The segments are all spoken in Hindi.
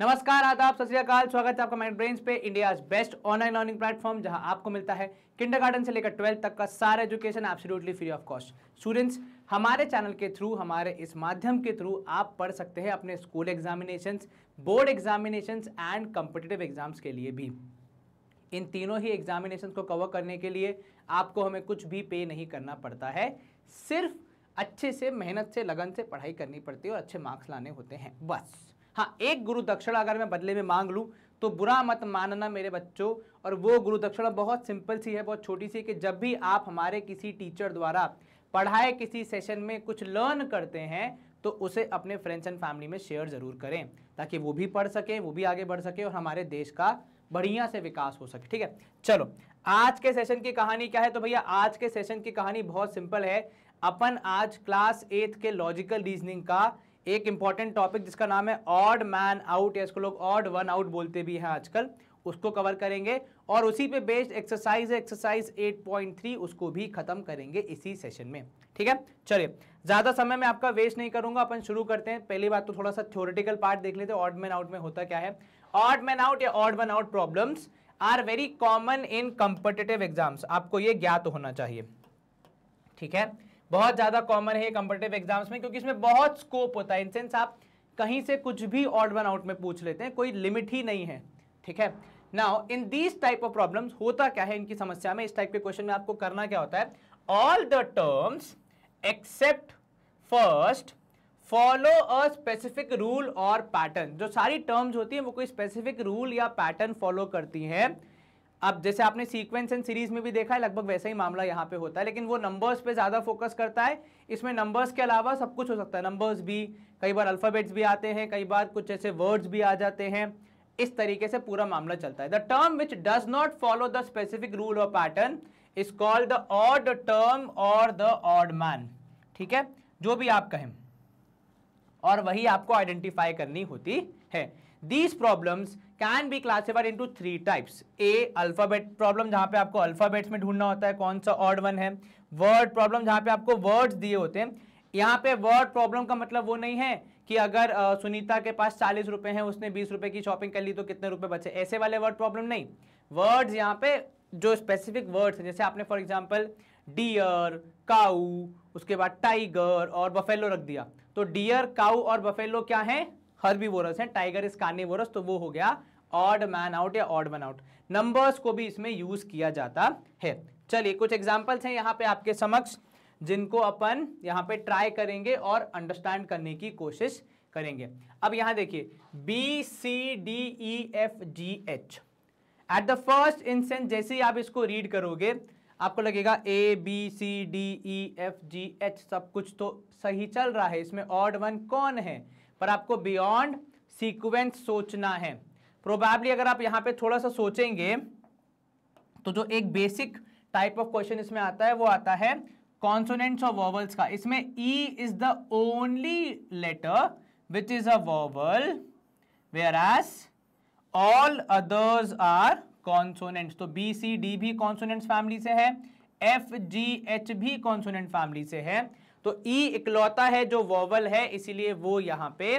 नमस्कार, आदाब, सत स्वागत है आपका माइंड ब्रेन्स पे India best online learning platform जहाँ आपको मिलता है किंडरगार्टन से लेकर ट्वेल्थ तक का सारा education absolutely free of cost students हमारे चैनल के थ्रू हमारे इस माध्यम के थ्रू आप पढ़ सकते हैं अपने school examination board examination and competitive exams के लिए भी। इन तीनों ही एग्जामिनेशन को कवर करने के लिए आपको हमें कुछ भी पे नहीं करना पड़ता है। सिर्फ़ अच्छे से, मेहनत से, लगन से पढ़ाई करनी पड़ती है और अच्छे मार्क्स लाने होते हैं। बस। हाँ एक गुरु दक्षिणा अगर मैं बदले में मांग लूँ तो बुरा मत मानना मेरे बच्चों। और वो गुरु दक्षिणा बहुत सिंपल सी है, बहुत छोटी सी कि जब भी आप हमारे किसी टीचर द्वारा पढ़ाए किसी सेशन में कुछ लर्न करते हैं तो उसे अपने फ्रेंड्स एंड फैमिली में शेयर ज़रूर करें, ताकि वो भी पढ़ सकें, वो भी आगे बढ़ सके और हमारे देश का बढ़िया से विकास हो सके, ठीक है? चलो, आज के सेशन की कहानी क्या है? तो भैया, आज के सेशन की कहानी बहुत सिंपल है। अपन आज क्लास एथ के लॉजिकल रीजनिंग का एक इंपॉर्टेंट टॉपिक जिसका नाम है ऑड मैन आउट या इसको लोग ऑड वन आउट बोलते भी हैं आजकल, उसको कवर करेंगे और उसी पे बेस्ड एक्सरसाइज है एक्सरसाइज 8.3 उसको भी खत्म करेंगे इसी सेशन में। ठीक है? चलिए, ज़्यादा समय में आपका वेस्ट नहीं करूँगा, अपन शुरू करते हैं। पहली बात तो थोड़ा सा थ्योरेटिकल पार्ट देख लेते हैं ऑड मैन आउट में होता क्या है। ऑड मैन आउट या odd one out problems are very common in competitive exams आपको ये ज्ञात होना चाहिए। ठीक है? बहुत ज़्यादा कॉमन है कंपेटिटिव एग्ज़ाम्स में, क्योंकि इसमें बहुत स्कोप होता है। इन सेंस आप कहीं से कुछ भी ऑड वन आउट में पूछ लेते हैं, कोई लिमिट ही नहीं है, ठीक है? Now in these type of problems होता क्या है इनकी समस्या में? इस टाइप के क्वेश्चन में आपको करना क्या होता है? All the terms except first follow a specific rule और पैटर्न जो सारी टर्म्स होती हैं, वो कोई स्पेसिफिक रूल या पैटर्न फॉलो करती हैं अब जैसे आपने सीक्वेंस एंड सीरीज़ में भी देखा है, लगभग वैसा ही मामला यहाँ पे होता है, लेकिन वो नंबर्स पे ज़्यादा फोकस करता है। इसमें नंबर्स के अलावा सब कुछ हो सकता है। नंबर्स भी, कई बार अल्फाबेट्स भी आते हैं, कई बार कुछ ऐसे वर्ड्स भी आ जाते हैं। इस तरीके से पूरा मामला चलता है। The term which does not follow the specific rule और pattern is called the odd term और द ऑड मैन ठीक है? जो भी आप कहें। और वही आपको आइडेंटिफाई करनी होती है। These problems can be classified into three types a alphabet problem जहाँ पे आपको अल्फाबेट्स में ढूंढना होता है कौन सा ऑड वन है। वर्ड प्रॉब्लम जहाँ पे आपको वर्ड्स दिए होते हैं। यहाँ पे वर्ड प्रॉब्लम का मतलब वो नहीं है कि अगर आ, सुनीता के पास चालीस रुपए हैं उसने बीस रुपए की शॉपिंग कर ली तो कितने रुपए बचे? ऐसे वाले वर्ड प्रॉब्लम नहीं। वर्ड्स यहाँ पे जो स्पेसिफिक वर्ड्स हैं जैसे आपने फॉर एग्ज़ाम्पल डियर काऊ उसके बाद टाइगर और बफेलो रख दिया। तो डियर काऊ और बफेलो क्या है? हर्बीवोरस है टाइगर इज़ कार्निवोरस तो वो हो गया ऑड मैन आउट या ऑड वन आउट नंबर्स को भी इसमें यूज़ किया जाता है। चलिए, कुछ एग्जांपल्स हैं यहाँ पे आपके समक्ष, जिनको अपन यहाँ पे ट्राई करेंगे और अंडरस्टैंड करने की कोशिश करेंगे। अब यहाँ देखिए B C D E F G H at the first instance जैसे ही आप इसको रीड करोगे, आपको लगेगा A B C D E F G H सब कुछ तो सही चल रहा है। इसमें ऑड वन कौन है? पर आपको बियॉन्ड सीक्वेंस सोचना है। प्रोबेबली अगर आप यहाँ पे थोड़ा सा सोचेंगे तो जो एक बेसिक टाइप ऑफ़ क्वेश्चन इसमें आता है, वो आता है कॉन्सोनेंट्स ऑफ़ वॉवल्स का। इसमें E is the only letter which is a vowel whereas all others are consonants तो बी सी डी भी कॉन्सोनेंट्स फैमिली से है एफ़ जी एच भी कॉन्सोनेंट फैमिली से है। तो ई e इकलौता है जो वॉवल है, इसीलिए वो यहाँ पे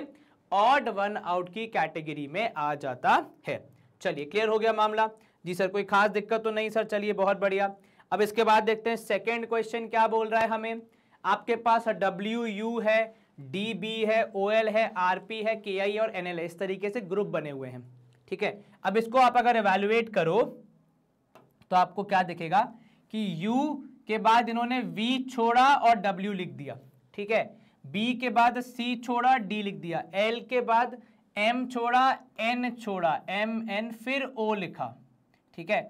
ऑड वन आउट की कैटेगरी में आ जाता है। चलिए क्लियर हो गया मामला। जी सर, कोई खास दिक्कत तो नहीं सर? चलिए, बहुत बढ़िया। अब इसके बाद देखते हैं सेकेंड क्वेश्चन क्या बोल रहा है हमें। आपके पास डब्ल्यू यू है डी बी है ओ एल है आर पी है के आई और एन एल इस तरीके से ग्रुप बने हुए हैं। ठीक है? अब इसको आप अगर एवेल्युएट करो तो आपको क्या दिखेगा कि U के बाद इन्होंने V छोड़ा और W लिख दिया, ठीक है? बी के बाद सी छोड़ा डी लिख दिया। एल के बाद एम छोड़ा एन छोड़ा एम एन फिर ओ लिखा, ठीक है?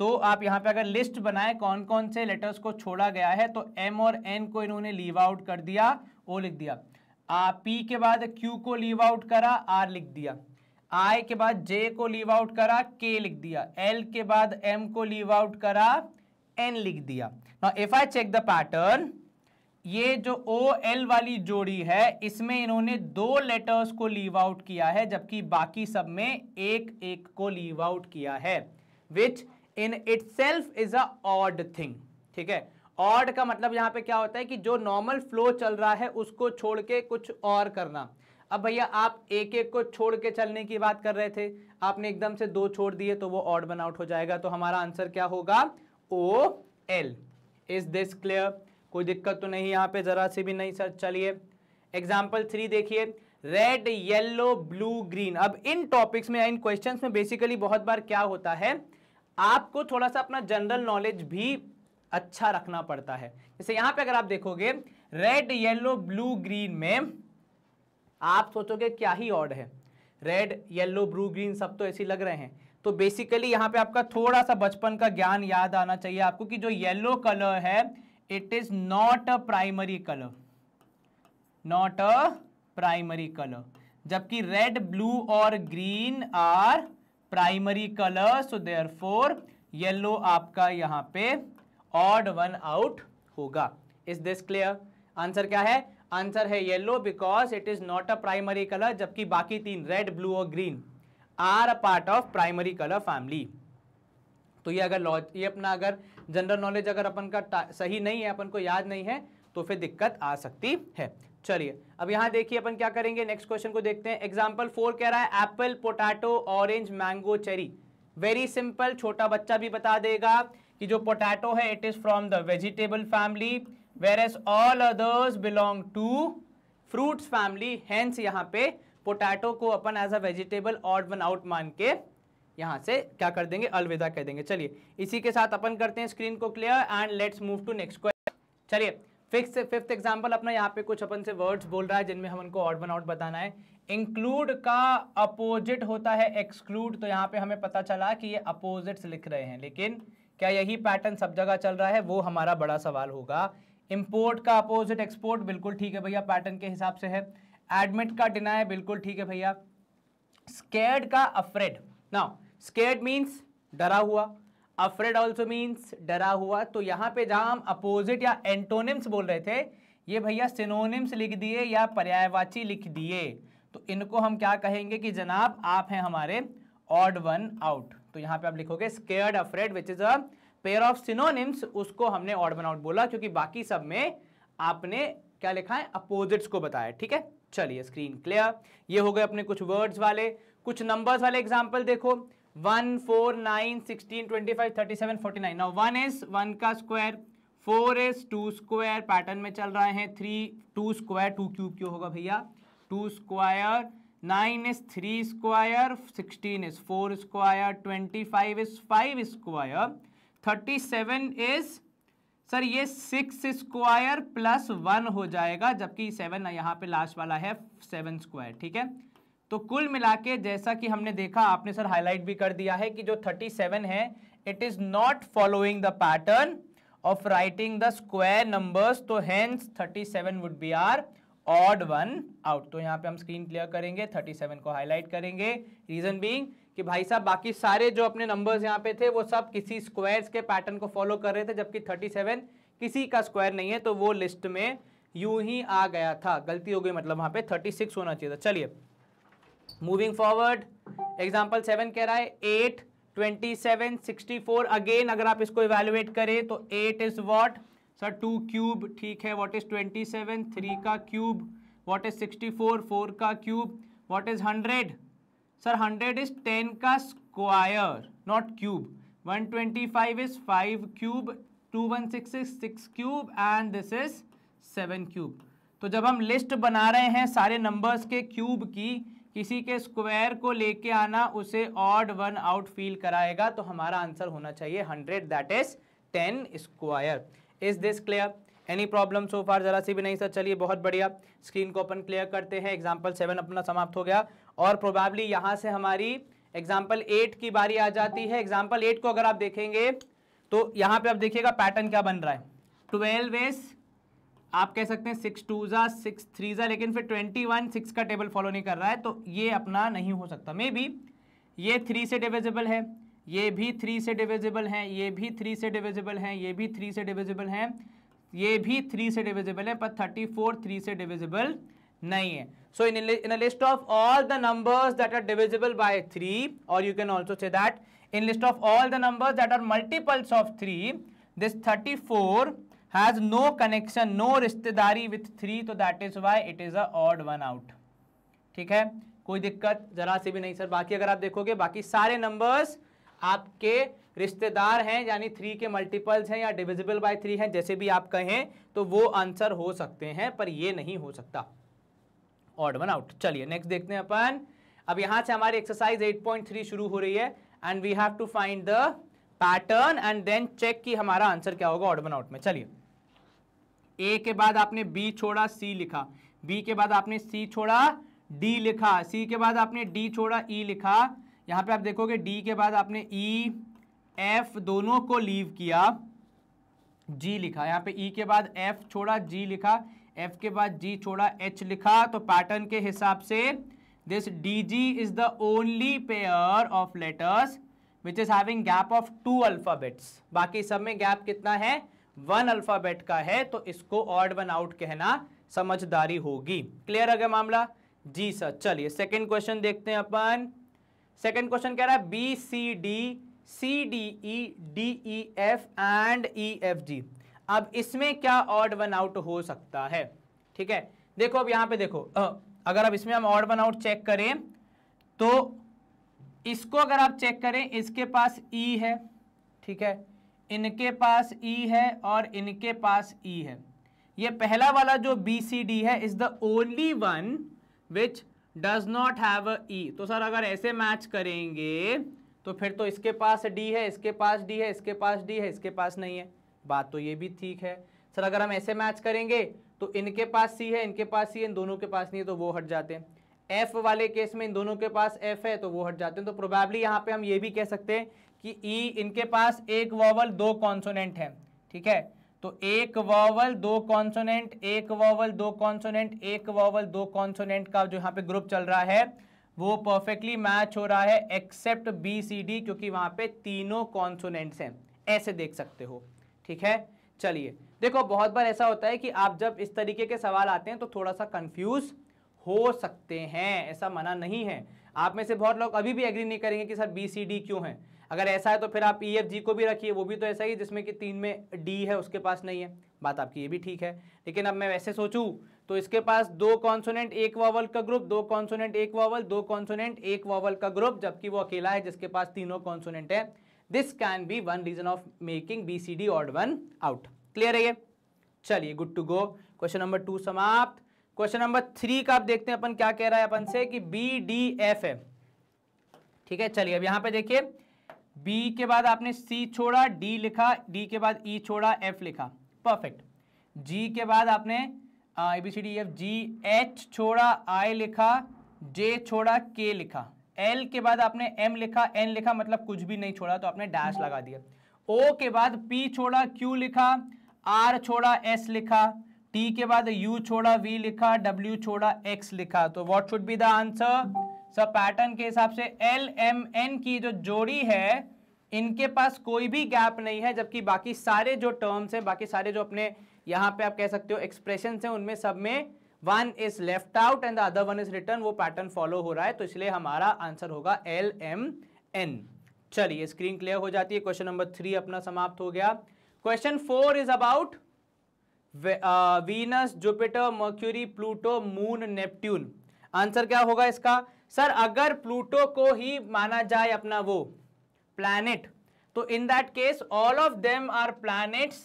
तो आप यहाँ पे अगर लिस्ट बनाए कौन कौन से लेटर्स को छोड़ा गया है तो एम और एन को इन्होंने लीव आउट कर दिया ओ लिख दिया। आ पी के बाद क्यू को लीव आउट करा आर लिख दिया। आई के बाद जे को लीव आउट करा के लिख दिया। एल के बाद एम को लीव आउट करा एन लिख दिया। Now if I check the pattern ये जो ओ एल वाली जोड़ी है, इसमें इन्होंने दो लेटर्स को लीव आउट किया है, जबकि बाकी सब में एक एक को लीव आउट किया है which in itself is a odd thing ठीक है? ऑड का मतलब यहाँ पे क्या होता है कि जो नॉर्मल फ्लो चल रहा है, उसको छोड़ के कुछ और करना। अब भैया, आप एक एक को छोड़ के चलने की बात कर रहे थे, आपने एकदम से दो छोड़ दिए तो वो ऑड वन आउट हो जाएगा। तो हमारा आंसर क्या होगा? O L is this clear कोई दिक्कत तो नहीं, यहाँ पे जरा सी भी नहीं, सर, चलिए। एग्ज़ाम्पल थ्री देखिए। रेड येलो ब्लू ग्रीन अब इन टॉपिक्स में, इन क्वेश्चंस में बेसिकली बहुत बार क्या होता है? आपको थोड़ा सा अपना जनरल नॉलेज भी अच्छा रखना पड़ता है। जैसे यहाँ पे अगर आप देखोगे रेड येलो ब्लू ग्रीन में आप सोचोगे क्या ही ऑड है। रेड येलो ब्लू ग्रीन सब तो ऐसे लग रहे हैं। तो बेसिकली यहाँ पे आपका थोड़ा सा बचपन का ज्ञान याद आना चाहिए आपको कि जो येलो कलर है it is not a primary colour not a primary colour जबकि रेड ब्लू और green are primary colour so therefore yellow आपका यहाँ पे ऑड वन आउट होगा. इज़ दिस क्लियर आंसर क्या है? आंसर है yellow because it is not a primary colour जबकि बाकी तीन रेड ब्लू और green are a part of primary colour family तो ये अगर लॉज ये अपना अगर जनरल नॉलेज अगर अपन का सही नहीं है, अपन को याद नहीं है तो फिर दिक्कत आ सकती है। चलिए, अब यहाँ देखिए अपन क्या करेंगे नेक्स्ट क्वेश्चन को देखते हैं। एग्ज़ाम्पल फोर कह रहा है apple potato orange mango cherry very simple छोटा बच्चा भी बता देगा कि जो पोटैटो है it is from the vegetable family whereas all others belong to fruits family hence यहाँ पे पोटैटो को अपन as a vegetable odd one out मान के यहाँ से क्या कर देंगे? अलविदा कह देंगे। चलिए, इसी के साथ अपन करते हैं स्क्रीन को clear and let's move to next question चलिए फिक्स फिफ्थ एग्ज़ाम्पल अपना यहाँ पे कुछ अपन से वर्ड्स बोल रहा है जिनमें हम उनको ऑड वन आउट बताना है। इंक्लूड का अपोजिट होता है एक्सक्लूड तो यहाँ पे हमें पता चला कि ये अपोजिट्स लिख रहे हैं। लेकिन क्या यही पैटर्न सब जगह चल रहा है? वो हमारा बड़ा सवाल होगा। इंपोर्ट का अपोजिट एक्सपोर्ट बिल्कुल ठीक है भैया पैटर्न के हिसाब से है। एडमिट का डिनाय बिल्कुल ठीक है भैया। स्केर्ड का अफ्रेड नाउ स्केर्ड मीन्स डरा हुआ। अफ्रेड ऑल्सो मीन्स डरा हुआ। तो यहाँ पे जहाँ हम अपोजिट या एंटोनिम्स बोल रहे थे, ये भैया सिनोनिम्स लिख दिए या पर्यायवाची लिख दिए। तो इनको हम क्या कहेंगे कि जनाब, आप हैं हमारे ऑड वन आउट तो यहाँ पे आप लिखोगे scared afraid which is a pair of synonyms उसको हमने ऑड वन आउट बोला, क्योंकि बाकी सब में आपने क्या लिखा है अपोजिट्स को बताया, ठीक है? चलिए स्क्रीन क्लियर ये हो गए अपने कुछ वर्ड्स वाले, कुछ नंबर्स वाले एग्ज़ाम्पल देखो. One four nine sixteen twenty five thirty seven forty nine one is one का square four is two square pattern में चल रहे हैं. Three two square two cube क्यों होगा भैया? Two square nine is three square sixteen is four square twenty five is five square thirty seven is sir ये सिक्स स्क्वायर प्लस वन हो जाएगा, जबकि सेवन यहाँ पे लास्ट वाला है सेवन स्क्वायर ठीक है? तो कुल मिला के जैसा कि हमने देखा, आपने सर हाईलाइट भी कर दिया है कि जो थर्टी सेवन है it is not following the pattern of writing the square numbers तो hence thirty seven would be are odd one out तो यहाँ पे हम स्क्रीन क्लियर करेंगे थर्टी सेवन को हाईलाइट करेंगे रीजन बीइंग कि भाई साहब, बाकी सारे जो अपने नंबर्स यहाँ पे थे, वो सब किसी स्क्वायर्स के पैटर्न को फॉलो कर रहे थे, जबकि 37 किसी का स्क्वायर नहीं है तो वो लिस्ट में यूँ ही आ गया था। गलती हो गई मतलब वहाँ पे 36 होना चाहिए था। चलिए मूविंग फॉरवर्ड एग्ज़ाम्पल सेवन कह रहा है eight twenty seven sixty four again अगर आप इसको इवेल्युएट करें तो eight is what sir two cube ठीक है what is twenty seven three का cube what is sixty four four का cube what is hundred sir hundred is ten का square not cube one twenty five is five cube two one six is six cube and this is seven cube तो जब हम लिस्ट बना रहे हैं सारे नंबर्स के क्यूब की, किसी के स्क्वायर को लेके आना, उसे ऑड वन आउट फील कराएगा तो हमारा आंसर होना चाहिए hundred that is ten square is this clear any problem so far जरा सी भी नहीं सर चलिए, बहुत बढ़िया। स्क्रीन को अपन क्लियर करते हैं। एग्ज़ाम्पल सेवन अपना समाप्त हो गया। और प्रोबेबली यहाँ से हमारी एग्ज़ाम्पल एट की बारी आ जाती है। एग्ज़ाम्पल एट को अगर आप देखेंगे तो यहाँ पे आप देखिएगा पैटर्न क्या बन रहा है। ट्वेल्व एस आप कह सकते हैं सिक्स टू ज़ा सिक्स थ्री ज़ा लेकिन फिर ट्वेंटी वन सिक्स का टेबल फॉलो नहीं कर रहा है तो ये अपना नहीं हो सकता। मे बी ये थ्री से डिविजिबल है, ये भी थ्री से डिविजिबल है, ये भी थ्री से डिविजिबल है, ये भी थ्री से डिविजिबल है, ये भी थ्री से डिविजिबल है, पर थर्टी फोर थ्री से डिविजिबल नहीं है। So in in list of all the numbers that are divisible by three or you can also say that in list of all the numbers that are multiples of three this thirty four has no connection no रिश्तेदारी विथ थ्री तो that is why it is odd one out ठीक है? कोई दिक्कत जरा से भी नहीं, सर। बाकी अगर आप देखोगे, बाकी सारे नंबर्स आपके रिश्तेदार हैं, यानी थ्री के मल्टीपल्स हैं या डिविजिबल बाय थ्री हैं, जैसे भी आप कहें तो वो आंसर हो सकते हैं, पर ये नहीं हो सकता। ऑड वन आउट चलिए नेक्स्ट देखते हैं अपन। अब यहाँ से हमारी एक्सरसाइज 8.3 शुरू हो रही है and we have to find the pattern and then check कि हमारा आंसर क्या होगा ऑड वन आउट में। चलिए। ए के बाद आपने बी छोड़ा सी लिखा। बी के बाद आपने सी छोड़ा डी लिखा। सी के बाद आपने डी छोड़ा ई e लिखा। यहाँ पे आप देखोगे डी के बाद आपने ई e, एफ़ दोनों को लीव किया जी लिखा। यहाँ पे ई e के बाद एफ़ छोड़ा जी लिखा। एफ़ के बाद जी छोड़ा एच लिखा तो पैटर्न के हिसाब से this D G is the only pair of letters which is having gap of two alphabets बाकी सब में गैप कितना है? वन अल्फ़ाबेट का है तो इसको ऑड वन आउट कहना समझदारी होगी। क्लियर अगर मामला? जी सर, चलिए सेकेंड क्वेश्चन देखते हैं अपन। सेकेंड क्वेश्चन कह रहा है B C D C D E D E F and E F G अब इसमें क्या ऑड वन आउट हो सकता है? ठीक है? देखो, अब यहाँ पे देखो अगर अब इसमें हम ऑड वन आउट चेक करें तो इसको अगर आप चेक करें, इसके पास ई e है, ठीक है? इनके पास ई e है और इनके पास ई e है। ये पहला वाला जो बी सी डी है is the only one which does not have E तो सर, अगर ऐसे मैच करेंगे तो फिर तो इसके पास डी है, इसके पास डी है, इसके पास डी है, इसके पास नहीं है। बात तो ये भी ठीक है। सर, अगर हम ऐसे मैच करेंगे तो इनके पास सी है, इनके पास सी है, इन दोनों के पास नहीं है तो वो हट जाते हैं। एफ़ वाले केस में इन दोनों के पास एफ़ है तो वो हट जाते हैं। तो प्रोबेबली यहाँ पे हम ये भी कह सकते हैं कि ई e इनके पास एक वॉवल दो कॉन्सोनेंट है, ठीक है? तो एक वॉवल दो कॉन्सोनेंट एक वॉवल दो कॉन्सोनेंट एक वॉवल दो कॉन्सोनेंट का जो यहाँ पे ग्रुप चल रहा है, वो परफेक्टली मैच हो रहा है एक्सेप्ट बी सी डी क्योंकि वहाँ पे तीनों कॉन्सोनेंट्स हैं। ऐसे देख सकते हो। ठीक है? चलिए। देखो, बहुत बार ऐसा होता है कि आप जब इस तरीके के सवाल आते हैं तो थोड़ा सा कंफ्यूज हो सकते हैं। ऐसा मना नहीं है। आप में से बहुत लोग अभी भी एग्री नहीं करेंगे कि सर बी सी डी क्यों है? अगर ऐसा है तो फिर आप ई एफ़ जी को भी रखिए। वो भी तो ऐसा ही जिसमें कि तीन में डी है, उसके पास नहीं है। बात आपकी ये भी ठीक है। लेकिन अब मैं वैसे सोचूं तो इसके पास दो कॉन्सोनेंट एक वावल का ग्रुप दो कॉन्सोनेंट एक वावल दो कॉन्सोनेंट एक वावल का ग्रुप जबकि वो अकेला है, जिसके पास तीनों कॉन्सोनेंट है। This can be one reason of making B C D odd one out clear है ये? चलिए good to go question number two समाप्त. क्वेश्चन नंबर थ्री का आप देखते हैं, अपन क्या कह रहा है अपन से कि बी डी एफ़ है। ठीक है, चलिए, अब यहाँ पे देखिए। बी के बाद आपने सी छोड़ा डी लिखा डी के बाद ई e छोड़ा एफ़ लिखा। परफेक्ट जी के बाद आपने A B C D F G H छोड़ा आई लिखा जे छोड़ा के लिखा। एल के बाद आपने एम लिखा एन लिखा मतलब कुछ भी नहीं छोड़ा तो आपने डैश लगा दिया। ओ के बाद पी छोड़ा क्यू लिखा आर छोड़ा एस लिखा टी के बाद यू छोड़ा वी लिखा डब्ल्यू छोड़ा एक्स लिखा। तो what should be the answer सब पैटर्न के हिसाब से एल एम एन की जो जोड़ी है इनके पास कोई भी गैप नहीं है जबकि बाकी सारे जो टर्म्स हैं बाकी सारे जो अपने यहाँ पे आप कह सकते हो एक्सप्रेशन हैं उनमें सब में one is left out and the other one is return वो पैटर्न फॉलो हो रहा है तो इसलिए हमारा आंसर होगा एल एम एन चलिए स्क्रीन क्लियर हो जाती है। क्वेश्चन नंबर थ्री अपना समाप्त हो गया। Question four is about Venus Jupiter Mercury Pluto moon Neptune answer क्या होगा इसका? सर अगर प्लूटो को ही माना जाए अपना वो प्लैनेट तो in that case all of them are planets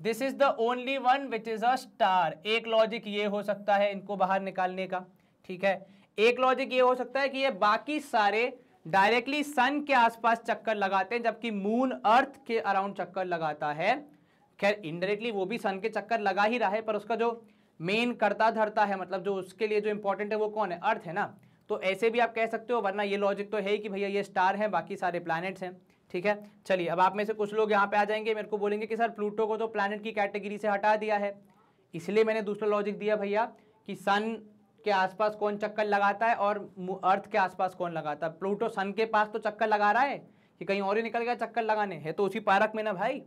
this is the only one which is a star एक लॉजिक ये हो सकता है इनको बाहर निकालने का, ठीक है? एक लॉजिक ये हो सकता है कि ये बाकी सारे डायरेक्टली सन के आसपास चक्कर लगाते हैं, जबकि मून अर्थ के अराउंड चक्कर लगाता है। खैर इनडायरेक्टली वो भी सन के चक्कर लगा ही रहा है, पर उसका जो मेन करता धरता है मतलब जो उसके लिए जो इंपॉर्टेंट है, वो कौन है? अर्थ है ना? तो ऐसे भी आप कह सकते हो, वरना ये लॉजिक तो है ही कि भैया ये स्टार है, बाकी सारे प्लैनेट्स हैं। ठीक है? चलिए, अब आप में से कुछ लोग यहाँ पे आ जाएँगे, मेरे को बोलेंगे कि सर, प्लूटो को तो प्लैनेट की कैटेगरी से हटा दिया है। इसलिए मैंने दूसरा लॉजिक दिया भैया कि सन के आसपास कौन चक्कर लगाता है और अर्थ के आसपास कौन लगाता है। प्लूटो सन के पास तो चक्कर लगा रहा है कि कहीं और ही निकल गया चक्कर लगाने। है तो उसी पारक में ना भाई?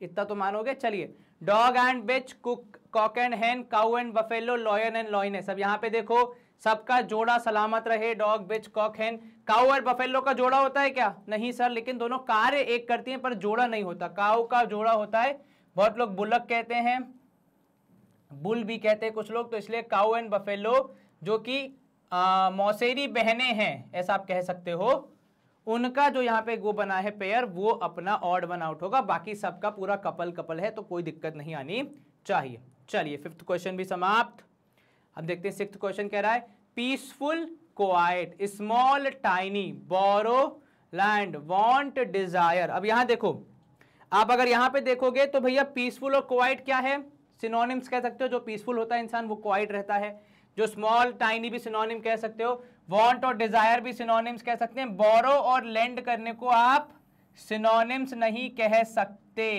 इतना तो मानोगे? चलिए dog and bitch cock cock and hen cow and buffalo lion and lion है सब यहाँ पे देखो सबका जोड़ा सलामत रहे, dog, bitch, cock hen cow और बफेलो का जोड़ा होता है क्या? नहीं सर लेकिन दोनों कार्य एक करती हैं, पर जोड़ा नहीं होता। काउ का जोड़ा होता है, बहुत लोग बुलक कहते हैं बुल भी कहते हैं कुछ लोग तो इसलिए काउ एंड बफेलो जो कि मौसेरी बहनें हैं, ऐसा आप कह सकते हो। उनका जो यहाँ पे वो बना है पेयर वो अपना ऑड वन आउट होगा। बाकी सबका पूरा कपल कपल है तो कोई दिक्कत नहीं आनी चाहिए। चलिए फिफ्थ क्वेश्चन भी समाप्त। अब देखते हैं सिक्स क्वेश्चन कह रहा है peaceful quiet small tiny borrow lend want desire अब यहाँ देखो, आप अगर यहाँ पे देखोगे तो भैया पीसफुल और क्वाइट क्या है? सिनोनिम्स कह सकते हो, जो पीसफुल होता है इंसान, वो क्वाइट रहता है। जो स्मॉल टाइनी भी सिनोनिम कह सकते हो वॉन्ट और डिज़ायर भी सिनोनिम्स कह सकते हैं। बोरो और लैंड करने को आप सिनोनिम्स नहीं कह सकते।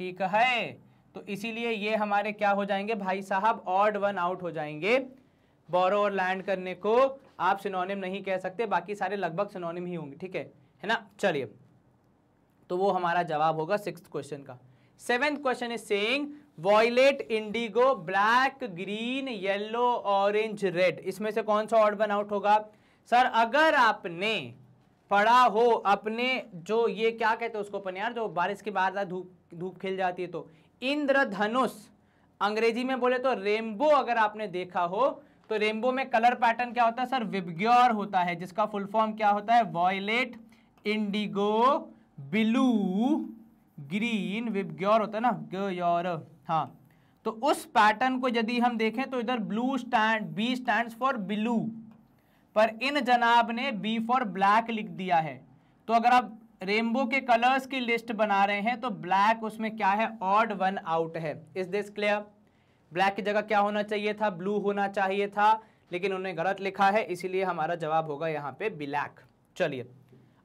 ठीक है? तो इसीलिए ये हमारे क्या हो जाएँगे? भाई साहब ऑड वन आउट हो जाएँगे। बोरो और लैंड करने को आप सिनोनिम नहीं कह सकते, बाकी सारे लगभग सिनोनिम ही होंगे, ठीक है? है ना? चलिए। तो वो हमारा जवाब होगा सिक्स क्वेश्चन का। Seventh question is saying violet indigo black green yellow orange red इसमें से कौन सा ऑड वन आउट होगा? सर अगर आपने पढ़ा हो, अपने जो ये क्या कहते हैं उसको अपन यार, जो बारिश के बाद धूप धूप खिल जाती है तो। इंद्रधनुष। अंग्रेज़ी में बोले तो रेनबो अगर आपने देखा हो तो रेनबो में कलर पैटर्न क्या होता है सर? विबग्योर होता है, जिसका फुल फॉर्म क्या होता है? Violet, indigo, blue, green, VIBGYOR होता है ना? ग्योर हाँ। तो उस पैटर्न को यदि हम देखें तो इधर blue stand, B stand for blue. पर इन जनाब ने बी फॉर ब्लैक लिख दिया है। तो अगर आप रेनबो के कलर्स की लिस्ट बना रहे हैं तो ब्लैक उसमें क्या है? ऑड वन आउट है। इज़ दिस क्लियर ब्लैक की जगह क्या होना चाहिए था? ब्लू होना चाहिए था, लेकिन उन्होंने गलत लिखा है, इसीलिए हमारा जवाब होगा यहाँ पे ब्लैक। चलिए,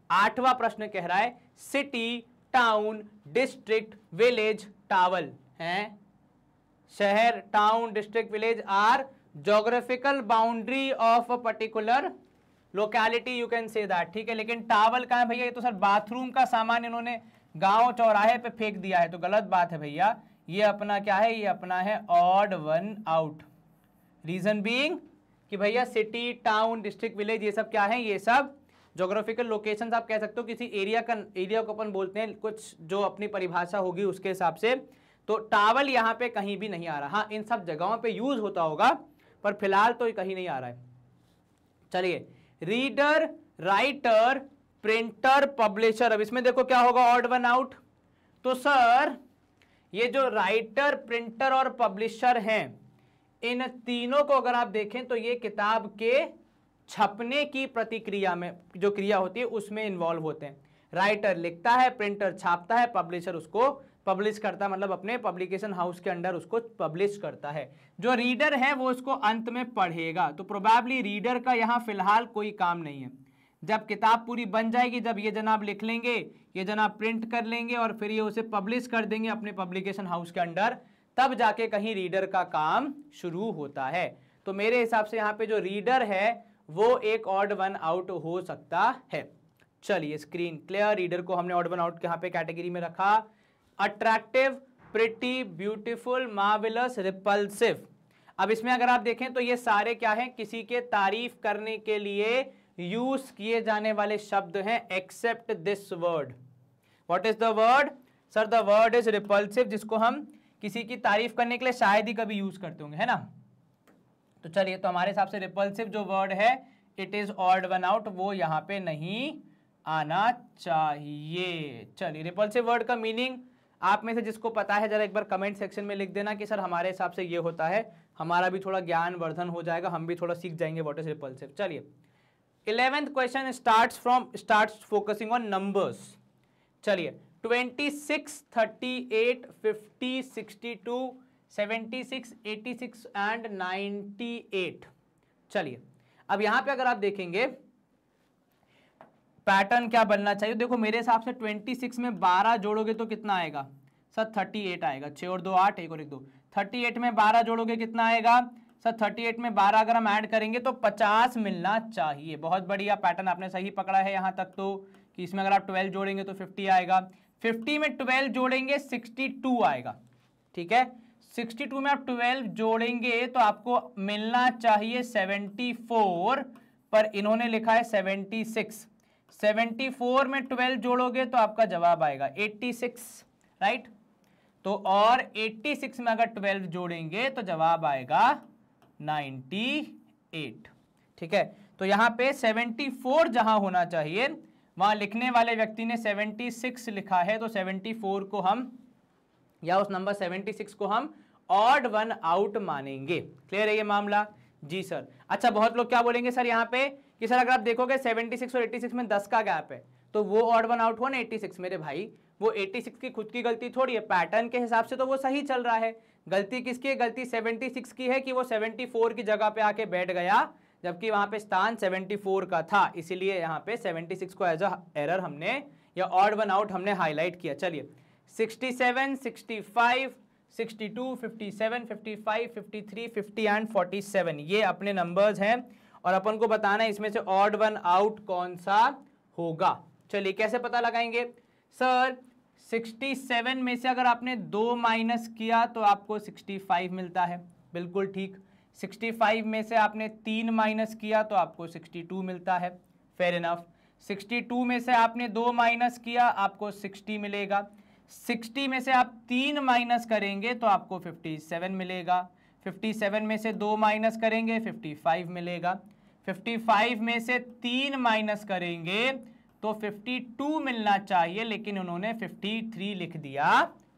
आठवां प्रश्न कह रहा है city town district village towel हैं? शहर town district village are geographical boundary of a particular locality you can say that ठीक है? लेकिन टावल का है भैया? ये तो सर बाथरूम का सामान इन्होंने गाँव चौराहे पे फेंक दिया है। तो गलत बात है भैया। ये अपना क्या है? ये अपना है odd one out reason being कि भैया सिटी टाउन डिस्ट्रिक्ट विलेज ये सब क्या है? ये सब जोग्राफिकल लोकेशन आप कह सकते हो, किसी एरिया का एरिया को अपन बोलते हैं, कुछ जो अपनी परिभाषा होगी उसके हिसाब से। तो टावल यहाँ पे कहीं भी नहीं आ रहा। हाँ इन सब जगहों पे यूज़ होता होगा, पर फ़िलहाल तो कहीं नहीं आ रहा है। चलिए रीडर, राइटर, प्रिंटर, पब्लिशर। अब इसमें देखो क्या होगा ऑड वन आउट तो सर, ये जो राइटर, प्रिंटर और पब्लिशर हैं, इन तीनों को अगर आप देखें तो ये किताब के छपने की प्रतिक्रिया में, जो क्रिया होती है, उसमें इन्वॉल्व होते हैं। राइटर लिखता है, प्रिंटर छापता है, पब्लिशर उसको पब्लिश करता है मतलब अपने पब्लिकेशन हाउस के अंडर उसको पब्लिश करता है। जो रीडर है, वो उसको अंत में पढ़ेगा। तो प्रोबेबली रीडर का यहाँ फ़िलहाल कोई काम नहीं है। जब किताब पूरी बन जाएगी, जब ये जनाब लिख लेंगे, ये जनाब प्रिंट कर लेंगे और फिर ये उसे पब्लिश कर देंगे अपने पब्लिकेशन हाउस के अंडर तब जाके कहीं रीडर का काम शुरू होता है। तो मेरे हिसाब से यहाँ पे जो रीडर है, वो एक ऑड वन आउट हो सकता है। चलिए स्क्रीन क्लियर रीडर को हमने ऑड वन आउट यहाँ पे कैटेगरी में रखा। Attractive pretty beautiful marvellous repulsive अब इसमें अगर आप देखें तो ये सारे क्या हैं? किसी के तारीफ़ करने के लिए यूज़ किए जाने वाले शब्द हैं except this word what is the word sir the word is repulsive जिसको हम किसी की तारीफ़ करने के लिए शायद ही कभी यूज़ करते होंगे, है ना? तो चलिए तो हमारे हिसाब से रिपल्सिव जो वर्ड है it is odd one out वो यहाँ पे नहीं आना चाहिए। चलिए रिपल्सिव वर्ड का मीनिंग आप में से जिसको पता है, जरा एक बार कमेंट सेक्शन में लिख देना कि सर हमारे हिसाब से ये होता है। हमारा भी थोड़ा ज्ञान वर्धन हो जाएगा, हम भी थोड़ा सीख जाएँगे वॉट इज़ रिपल्सिव चलिए। Eleventh question start from start focusing on numbers चलिए। Twenty six thirty eight fifty sixty two seventy six eighty six and ninety eight चलिए। अब यहाँ पे अगर आप देखेंगे पैटर्न क्या बनना चाहिए? देखो, मेरे हिसाब से ट्वेंटी सिक्स में बारह जोड़ोगे तो कितना आएगा? सर थर्टी एट आएगा। छः और दो, आठ, एक और एक दो। थर्टी एट में बारह जोड़ोगे, कितना आएगा? सर थर्टी एट में बारह अगर हम ऐड करेंगे तो पचास मिलना चाहिए। बहुत बढ़िया पैटर्न आपने सही पकड़ा है यहाँ तक तो कि इसमें अगर आप ट्वेल्व जोड़ेंगे तो फिफ्टी आएगा। फिफ्टी में ट्वेल्व जोड़ेंगे सिक्सटी टू आएगा। ठीक है? 62 में आप 12 जोड़ेंगे तो आपको मिलना चाहिए 74 पर इन्होंने लिखा है 76 74 में 12 जोड़ोगे तो आपका जवाब आएगा 86 राइट तो और 86 में अगर 12 जोड़ेंगे तो जवाब आएगा 98 ठीक है? तो यहाँ पे 74 जहाँ होना चाहिए, वहाँ लिखने वाले व्यक्ति ने 76 लिखा है तो 74 को हम, या उस नंबर 76 को हम ऑड वन आउट मानेंगे। क्लियर है ये मामला? जी सर। अच्छा बहुत लोग क्या बोलेंगे सर यहाँ पे? कि सर अगर आप देखोगे 76 और 86 में 10 का गैप है तो वो ऑड वन आउट हुआ ना 86 मेरे भाई। वो 86 की खुद की गलती थोड़ी है। पैटर्न के हिसाब से तो वो सही चल रहा है। गलती किसकी है? गलती 76 की है कि वो 74 की जगह पे आके बैठ गया जबकि वहाँ पे स्थान 74 का था। इसीलिए यहाँ पे 76 को एज अ एरर हमने या ऑड वन आउट हमने हाईलाइट किया। चलिए 67, 65, 62, 57, 55, 53, 50 एंड 47 ये अपने नंबर्स हैं। और अपन को बताना है इसमें से ऑड वन आउट कौन सा होगा। चलिए, कैसे पता लगाएँगे? सर 67 में से अगर आपने दो माइनस किया तो आपको 65 मिलता है। बिल्कुल ठीक। 65 में से आपने तीन माइनस किया तो आपको 62 मिलता है। फेयर इनफ 62 में से आपने दो माइनस किया, आपको 60 मिलेगा। 60 में से आप तीन माइनस करेंगे तो आपको 57 मिलेगा। 57 में से दो माइनस करेंगे 55 मिलेगा। 55 में से तीन माइनस करेंगे तो 52 मिलना चाहिए, लेकिन उन्होंने 53 लिख दिया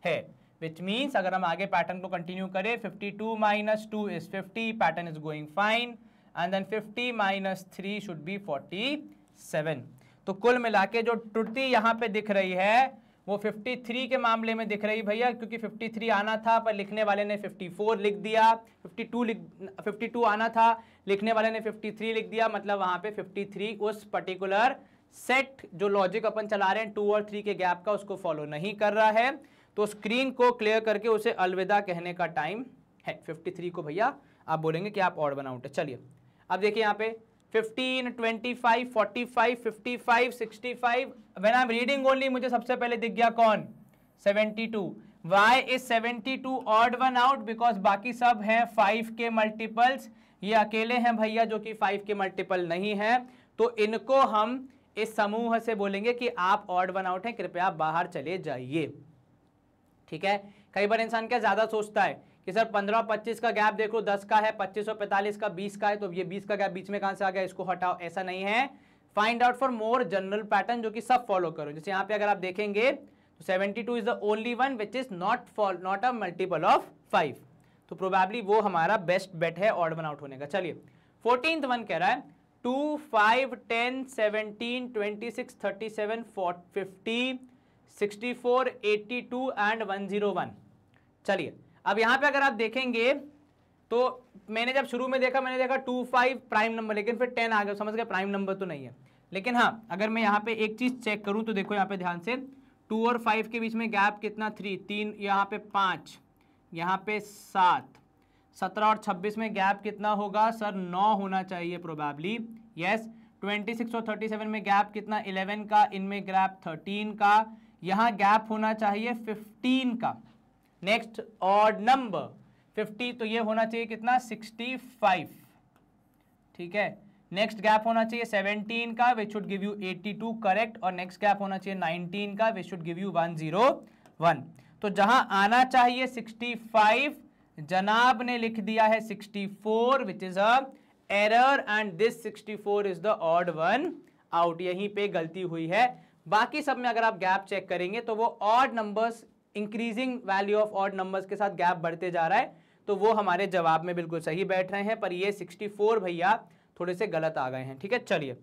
है। विच मीन्स अगर हम आगे पैटर्न को कंटिन्यू करें 52 two minus two is 50 pattern is going fine and then 50 minus three should be 47 तो कुल मिला के जो त्रुटि यहाँ पे दिख रही है, वो 53 के मामले में दिख रही भैया, क्योंकि 53 आना था, पर लिखने वाले ने 54 लिख दिया 52 लिख 52 आना था लिखने वाले ने 53 लिख दिया मतलब वहाँ पे 53 उस पर्टिकुलर सेट जो लॉजिक अपन चला रहे हैं टू और थ्री के गैप का उसको फॉलो नहीं कर रहा है। तो स्क्रीन को क्लियर करके उसे अलविदा कहने का टाइम है। 53 को भैया आप बोलेंगे कि आप और बनाउट है। चलिए अब देखिए यहाँ पे 15, 25, 45, 55, 65 when I am reading only मुझे सबसे पहले दिख गया कौन? 72 why is 72 odd one out because बाकी सब हैं फाइव के मल्टीपल्स ये अकेले हैं भैया जो कि फाइव के मल्टीपल नहीं है। तो इनको हम इस समूह से बोलेंगे कि आप ऑड वन आउट हैं, कृपया बाहर चले जाइए। ठीक है? कई बार इंसान क्या ज़्यादा सोचता है कि सर पंद्रह पच्चीस का गैप देखो, दस का है, पच्चीस और पैंतालीस का, बीस का है तो ये बीस का गैप बीच में कहाँ से आ गया? इसको हटाओ। ऐसा नहीं है। Find out for more general pattern जो कि सब फॉलो करो। जैसे यहाँ पे अगर आप देखेंगे तो 72 is the only one which is not fall not a multiple of five तो प्रोबेबली वो हमारा बेस्ट बेट है ऑड वन आउट होने का। चलिए फोर्टीन वन कह रहा है two five ten seventeen twenty six thirty seven fifty sixty four eighty two and one zero one चलिए, अब यहाँ पे अगर आप देखेंगे तो मैंने जब शुरू में देखा, मैंने देखा टू फाइव प्राइम नंबर लेकिन फिर टेन आ गया, समझ गया प्राइम नंबर तो नहीं है। लेकिन हाँ अगर मैं यहाँ पे एक चीज़ चेक करूँ तो देखो यहाँ पे ध्यान से टू और फाइव के बीच में गैप कितना? थ्री तीन, यहाँ पे पाँच। यहाँ पे सात। सत्रह और छब्बीस में गैप कितना होगा? सर, नौ होना चाहिए प्रोबेबली यस ट्वेंटी सिक्स और थर्टी सेवन में गैप कितना? इलेवन का, इनमें गैप थर्टीन का। यहाँ गैप होना चाहिए फिफ्टीन का। नेक्स्ट ऑड नंबर 50 तो ये होना चाहिए कितना? 65 ठीक है? नेक्स्ट गैप होना चाहिए 17 का which should give you 82 correct और नेक्स्ट गैप होना चाहिए 19 का विच शुड गिव यू 101 तो जहाँ आना चाहिए 65 जनाब ने लिख दिया है 64 which is a error and this 64 is the odd one out यहीं पे गलती हुई है। बाकी सब में अगर आप गैप चेक करेंगे तो वो odd numbers increasing value of odd numbers के साथ गैप बढ़ते जा रहा है। तो वो हमारे जवाब में बिल्कुल सही बैठ रहे हैं, पर ये 64 भैया थोड़े से गलत आ गए हैं। ठीक है, चलिए।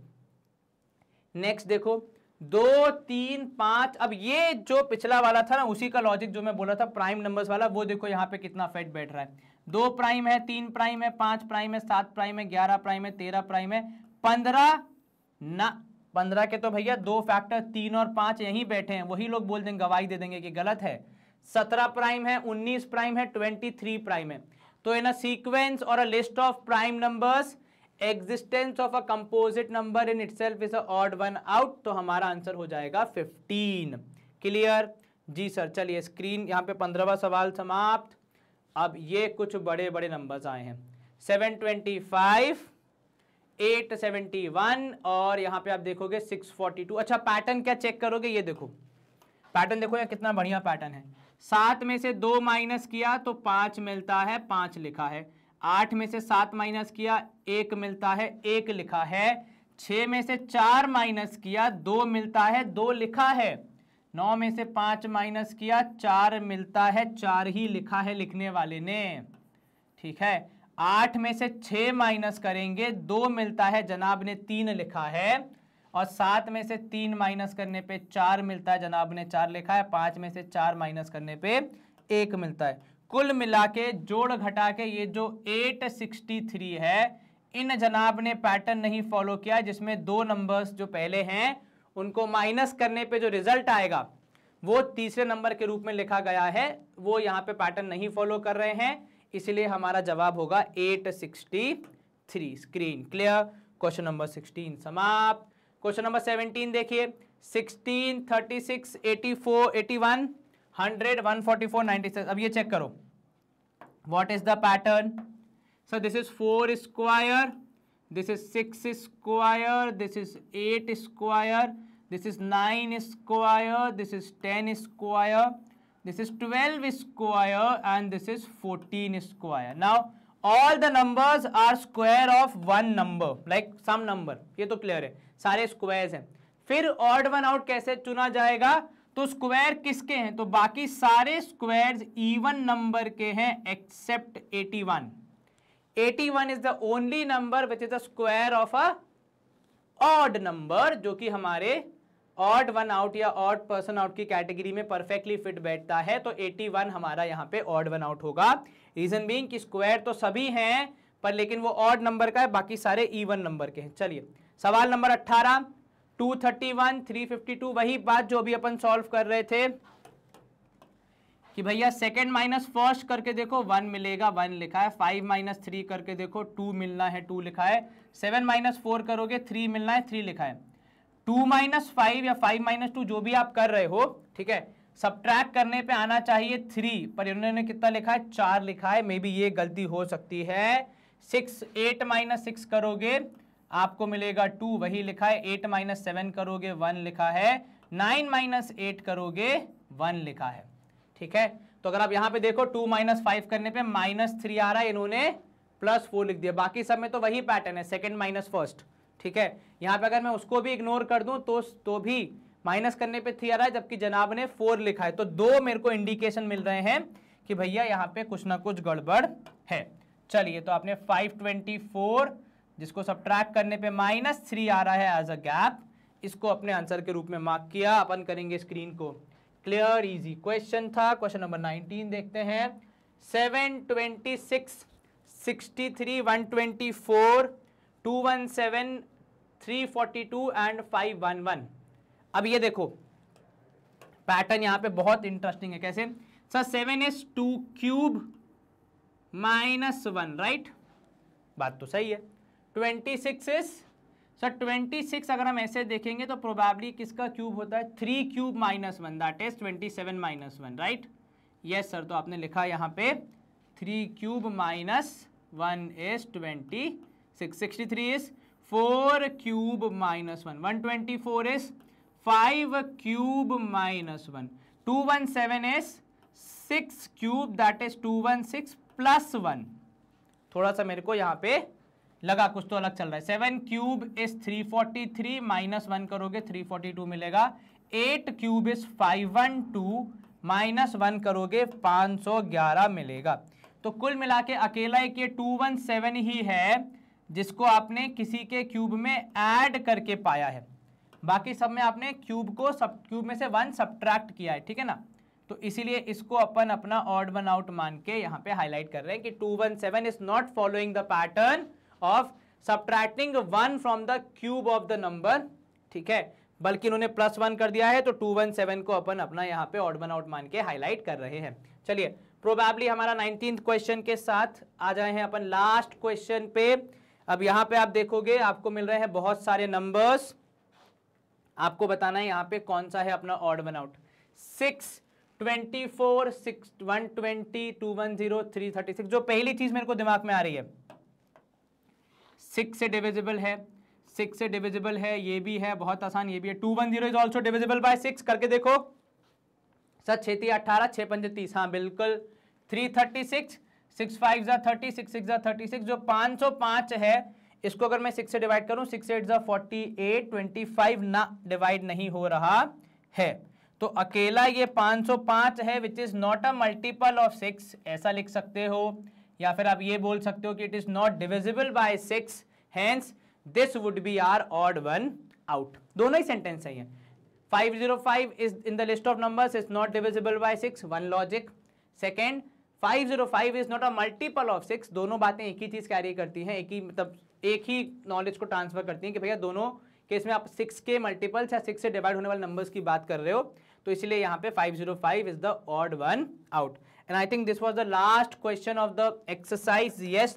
नेक्स्ट देखो। दो, तीन, पाँच, अब ये जो पिछला वाला था ना, उसी का लॉजिक जो मैं बोला था प्राइम नंबर्स वाला, वो देखो यहाँ पे कितना फेट बैठ रहा है। दो प्राइम है, तीन प्राइम है, पाँच प्राइम है, सात प्राइम है, ग्यारह प्राइम है, तेरह प्राइम है, पंद्रह ना, पंद्रह के तो भैया दो फैक्टर तीन और पाँच यहीं बैठे हैं, वही लोग बोल देंगे, गवाही दे देंगे कि गलत है। सत्रह प्राइम है, उन्नीस प्राइम है ट्वेंटी थ्री प्राइम है। तो इन अ सीक्वेंस और a list of prime numbers existence of a composite number in itself is a odd one out तो हमारा आंसर हो जाएगा फिफ्टीन क्लियर जी सर चलिए स्क्रीन यहाँ पे पंद्रहवा सवाल समाप्त. अब ये कुछ बड़े बड़े नंबर्स आए हैं. सेवन ट्वेंटी फाइव 871 और यहाँ पे आप देखोगे 642 अच्छा पैटर्न क्या चेक करोगे? ये देखो. पैटर्न देखो यार, कितना बढ़िया पैटर्न है. सात में से दो माइनस किया तो पाँच मिलता है, पाँच लिखा है. आठ में से सात माइनस किया, एक मिलता है, एक लिखा है। छ में से चार माइनस किया, दो मिलता है, दो लिखा है। नौ में से पाँच माइनस किया, चार मिलता है, चार ही लिखा है लिखने वाले ने। ठीक है? आठ में से छ माइनस करेंगे, दो मिलता है, जनाब ने तीन लिखा है। और सात में से तीन माइनस करने पे चार मिलता है, जनाब ने चार लिखा है। पाँच में से चार माइनस करने पे एक मिलता है। कुल मिला के जोड़ घटा के ये जो 863 है, इन जनाब ने पैटर्न नहीं फॉलो किया, जिसमें दो नंबर्स जो पहले हैं, उनको माइनस करने पे जो रिज़ल्ट आएगा, वो तीसरे नंबर के रूप में लिखा गया है, वो यहाँ पे पैटर्न नहीं फॉलो कर रहे हैं, इसलिए हमारा जवाब होगा 863 स्क्रीन क्लियर क्वेश्चन नंबर 16 समाप्त। क्वेश्चन नंबर 17 देखिए। 16 36 84 81 हंड्रेड, वन अब ये चेक करो। What is the pattern sir this is four square this is six square this is eight square this is nine square this is ten square this is twelve square and this is fourteen square now all the numbers are square of one number like some number ये तो क्लियर है। सारे स्क्वायर्स हैं। फिर ऑर्ड वन आउट कैसे चुना जाएगा? तो स्क्वायर किसके हैं? तो बाकी सारे स्क्वायर्स इवन नंबर के हैं except 81 81 is the only number which is a square of a odd number जो कि हमारे ऑड वन आउट या ऑड पर्सन आउट की कैटेगरी में परफेक्टली फिट बैठता है तो 81 हमारा यहाँ पे ऑड वन आउट होगा. रीजन बीइंग कि स्क्वायर तो सभी हैं, पर लेकिन वो ऑड नंबर का है, बाकी सारे इवन नंबर के हैं. चलिए, सवाल नंबर 18 231 352 वही बात जो अभी अपन सॉल्व कर रहे थे कि भैया सेकेंड माइनस फ़र्स्ट करके देखो वन मिलेगा वन लिखा है फाइव माइनस थ्री करके देखो टू मिलना है टू लिखा है सेवन माइनस फोर करोगे थ्री मिलना है थ्री लिखा है। टू माइनस फाइव या फाइव माइनस टू जो भी आप कर रहे हो, ठीक है सब्ट्रैक्ट करने पे आना चाहिए थ्री पर इन्होंने कितना लिखा है, चार लिखा है मे बी ये गलती हो सकती है सिक्स एट माइनस सिक्स करोगे आपको मिलेगा टू, वही लिखा है, एट माइनस सेवन करोगे, वन लिखा है, नाइन माइनस एट करोगे, वन लिखा है। ठीक है? तो अगर आप यहाँ पे देखो, टू माइनस फाइव करने पे माइनस थ्री आ रहा है, इन्होंने प्लस फोर लिख दिया। बाकी सब में तो वही पैटर्न है सेकंड माइनस फ़र्स्ट ठीक है? यहाँ पे अगर मैं उसको भी इग्नोर कर दूँ तो तो भी माइनस करने पे थ्री आ रहा है, जबकि जनाब ने फोर लिखा है। तो दो मेरे को इंडिकेशन मिल रहे हैं कि भैया यहाँ पे कुछ ना कुछ गड़बड़ है। चलिए तो आपने 524 जिसको सब करने पे माइनस थ्री आ रहा है एज अ गैप इसको अपने आंसर के रूप में मार्क किया। अपन करेंगे स्क्रीन को। क्लियर इजी क्वेश्चन था। क्वेश्चन नंबर 19 देखते हैं। 726 63 124 217 342 एंड 511 अब ये देखो पैटर्न यहाँ पे बहुत इंटरेस्टिंग है। कैसे? Sir seven is two cube minus one right बात तो सही है। Twenty six is sir twenty six अगर हम ऐसे देखेंगे तो प्रोबेबली किसका क्यूब होता है? Three cube minus one that is twenty seven minus one right yes sir तो आपने लिखा यहाँ पे three cube minus one is twenty six sixty three is four cube minus one one twenty four is five cube minus one two one seven is six cube that is two one six plus one थोड़ा सा मेरे को यहाँ पे लगा, कुछ तो अलग चल रहा है। Seven cube is three forty three minus one करोगे थ्री फोर्टी टू मिलेगा। Eight cube is five one two minus one करोगे, पाँच सौ ग्यारह मिलेगा। तो कुल मिला के अकेला एक ये टू वन सेवन ही है, जिसको आपने किसी के क्यूब में ऐड करके पाया है। बाकी सब में आपने क्यूब को सब, क्यूब में से वन सब्ट्रैक्ट किया है, ठीक है ना? तो इसीलिए इसको अपन अपना ऑड वन आउट मान के यहाँ पे हाईलाइट कर रहे हैं कि two one seven is not following the pattern of subtracting one from the cube of the number ठीक है? बल्कि इन्होंने प्लस वन कर दिया है तो टू वन सेवन को अपन अपना यहाँ पे ऑड वन आउट मान के हाईलाइट कर रहे हैं। चलिए प्रोबेबली हमारा नाइनटीन क्वेश्चन के साथ आ जाए हैं अपन लास्ट क्वेश्चन पे। अब यहाँ पे आप देखोगे, आपको मिल रहे हैं बहुत सारे नंबर्स आपको बताना है यहाँ पे कौन सा है अपना odd one out six twenty four six one twenty two one zero three thirty six जो पहली चीज़ मेरे को दिमाग में आ रही है। सिक्स से डिविजिबल है सिक्स से डिविजिबल है, ये भी है, बहुत आसान ये भी है। Two one zero is also divisible by six करके देखो। सर छेती अट्ठारह छः पंजे तीस हाँ बिल्कुल। Three thirty six six five जा थर्टी सिक्स सिक्स जा थर्टी सिक्स जो पाँच सौ पाँच है, इसको अगर मैं सिक्स से डिवाइड करूँ सिक्स एट जा फोर्टी एट ट्वेंटी फाइव ना डिवाइड नहीं हो रहा है। तो अकेला ये 505 है which is not a multiple of six ऐसा लिख सकते हो। या फिर आप ये बोल सकते हो कि it is not divisible by six hence this would be our odd one out दोनों ही सेंटेंस सही है। 505 is in the list of numbers is not divisible by six one logic second 505 is not a multiple of six दोनों बातें एक ही चीज़ कैरी करती हैं, एक ही मतलब एक ही नॉलेज को ट्रांसफ़र करती हैं कि भैया दोनों केस में आप सिक्स के मल्टीपल्स या सिक्स से डिवाइड होने वाले नंबर्स की बात कर रहे हो तो इसलिए यहाँ पे 505 is the odd one out and I think this was the last question of the exercise yes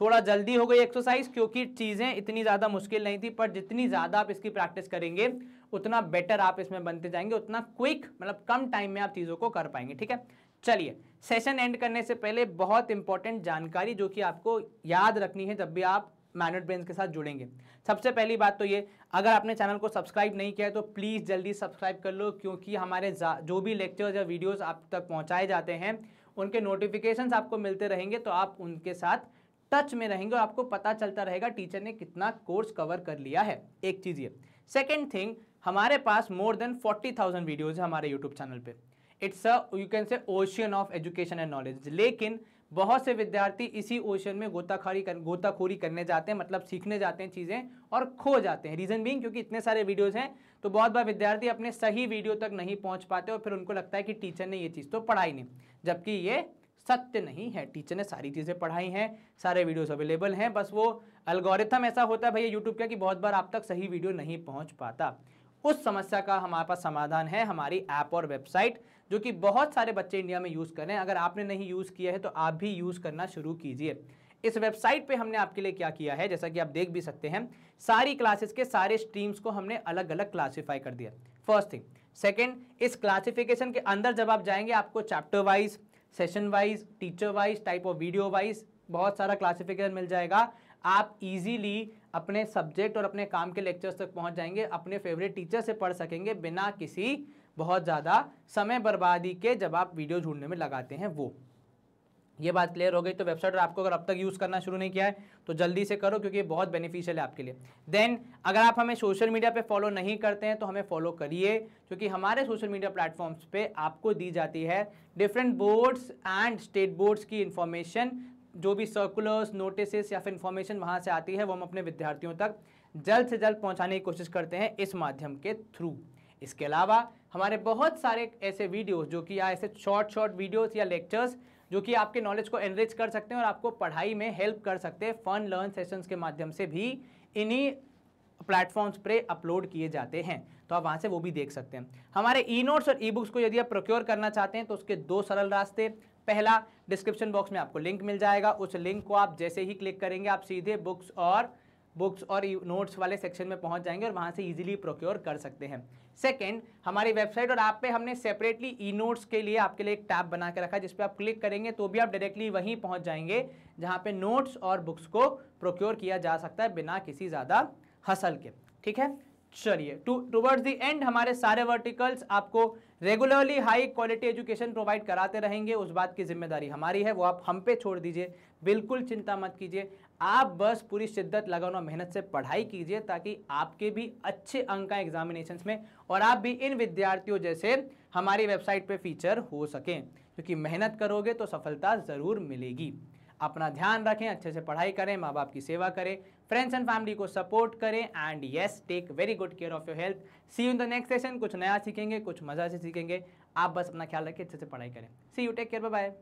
थोड़ा जल्दी हो गई एक्सरसाइज क्योंकि चीज़ें इतनी ज़्यादा मुश्किल नहीं थी, पर जितनी ज़्यादा आप इसकी प्रैक्टिस करेंगे, उतना बेटर आप इसमें बनते जाएँगे, उतना क्विक मतलब कम टाइम में आप चीज़ों को कर पाएँगे, ठीक है? चलिए सेशन एंड करने से पहले बहुत इंपॉर्टेंट जानकारी जो कि आपको याद रखनी है जब भी आप मैनुअल ब्रेन्स के साथ जुड़ेंगे। सबसे पहली बात तो ये, अगर आपने चैनल को सब्सक्राइब नहीं किया है तो प्लीज़ जल्दी सब्सक्राइब कर लो, क्योंकि हमारे जो भी लेक्चर्स या वीडियोस आप तक पहुँचाए जाते हैं, उनके नोटिफिकेशंस आपको मिलते रहेंगे तो आप उनके साथ टच में रहेंगे और आपको पता चलता रहेगा टीचर ने कितना कोर्स कवर कर लिया है। एक चीज़ ये। सेकेंड थिंग, हमारे पास more than forty thousand videos है हमारे यूट्यूब चैनल पर it's a, you can say, ocean of education and knowledge. लेकिन बहुत से विद्यार्थी इसी ओशन में गोताखारी कर, गोताखोरी करने जाते हैं मतलब सीखने जाते हैं चीज़ें और खो जाते हैं। रीज़न बीइंग क्योंकि इतने सारे वीडियोस हैं तो बहुत बार विद्यार्थी अपने सही वीडियो तक नहीं पहुँच पाते और फिर उनको लगता है कि टीचर ने ये चीज़ तो पढ़ाई नहीं, जबकि ये सत्य नहीं है। टीचर ने सारी चीज़ें पढ़ाई हैं, सारे वीडियोस अवेलेबल हैं, बस वो अलगोरिथम ऐसा होता है भैया यूट्यूब का कि बहुत बार आप तक सही वीडियो नहीं पहुँच पाता। उस समस्या का हमारे पास समाधान है, हमारी ऐप और वेबसाइट जो कि बहुत सारे बच्चे इंडिया में यूज़ कर रहे हैं। अगर आपने नहीं यूज़ किया है तो आप भी यूज़ करना शुरू कीजिए। इस वेबसाइट पे हमने आपके लिए क्या किया है, जैसा कि आप देख भी सकते हैं, सारी क्लासेस के सारे स्ट्रीम्स को हमने अलग अलग क्लासीफाई कर दिया। First thing. सेकेंड, इस क्लासिफिकेशन के अंदर जब आप जाएँगे, आपको chapter wise, session wise, teacher wise, type of video wise बहुत सारा क्लासिफिकेशन मिल जाएगा। आप इजीली अपने सब्जेक्ट और अपने काम के लेक्चर्स तक पहुँच जाएँगे, अपने फेवरेट टीचर से पढ़ सकेंगे, बिना किसी बहुत ज़्यादा समय बर्बादी के जब आप वीडियो ढूँढने में लगाते हैं वो। ये बात क्लियर हो गई तो वेबसाइट और आपको अगर अब तक यूज़ करना शुरू नहीं किया है तो जल्दी से करो, क्योंकि ये बहुत बेनिफिशियल है आपके लिए। देन अगर आप हमें सोशल मीडिया पे फॉलो नहीं करते हैं तो हमें फॉलो करिए, क्योंकि हमारे सोशल मीडिया प्लेटफॉर्म्स पे आपको दी जाती है different boards and state boards की इन्फॉर्मेशन जो भी सर्कुलर्स नोटिस या फिर इन्फॉर्मेशन वहाँ से आती है, वो हम अपने विद्यार्थियों तक जल्द से जल्द पहुँचाने की कोशिश करते हैं इस माध्यम के थ्रू इसके अलावा हमारे बहुत सारे ऐसे वीडियोस जो कि या ऐसे शॉर्ट शॉर्ट वीडियोस या लेक्चर्स जो कि आपके नॉलेज को एनरिच कर सकते हैं और आपको पढ़ाई में हेल्प कर सकते हैं। फन लर्न सेशंस के माध्यम से भी इन्हीं प्लेटफॉर्म्स पर अपलोड किए जाते हैं। तो आप वहाँ से वो भी देख सकते हैं। हमारे ई नोट्स और ई बुक्स को यदि आप प्रोक्योर करना चाहते हैं तो उसके दो सरल रास्ते। पहला डिस्क्रिप्शन बॉक्स में आपको लिंक मिल जाएगा। उस लिंक को आप जैसे ही क्लिक करेंगे, आप सीधे बुक्स और बुक्स और नोट्स वाले सेक्शन में पहुँच जाएँगे और वहाँ से इजीली प्रोक्योर कर सकते हैं। सेकंड हमारी वेबसाइट और ऐप पे हमने सेपरेटली ई नोट्स के लिए आपके लिए एक टैब बना के रखा है जिस पे आप क्लिक करेंगे तो भी आप डायरेक्टली वहीं पहुँच जाएँगे, जहाँ पे नोट्स और बुक्स को प्रोक्योर किया जा सकता है बिना किसी ज़्यादा हसल के। ठीक है? चलिए टू टूवर्ड्स द एंड हमारे सारे वर्टिकल्स आपको regularly high quality education provide कराते रहेंगे। उस बात की ज़िम्मेदारी हमारी है, वो आप हम पे छोड़ दीजिए। बिल्कुल चिंता मत कीजिए। आप बस पूरी शिद्दत लगाना मेहनत से पढ़ाई कीजिए ताकि आपके भी अच्छे अंक आए एग्जामिनेशन में और आप भी इन विद्यार्थियों जैसे हमारी वेबसाइट पे फीचर हो सकें। क्योंकि मेहनत करोगे तो सफलता ज़रूर मिलेगी। अपना ध्यान रखें, अच्छे से पढ़ाई करें माँ बाप की सेवा करें फ्रेंड्स एंड फैमिली को सपोर्ट करें and yes take very good care of your health see in the next session कुछ नया सीखेंगे, कुछ मज़ा से सीखेंगे। आप बस अपना ख्याल रखें, अच्छे से पढ़ाई करें। See you take care bye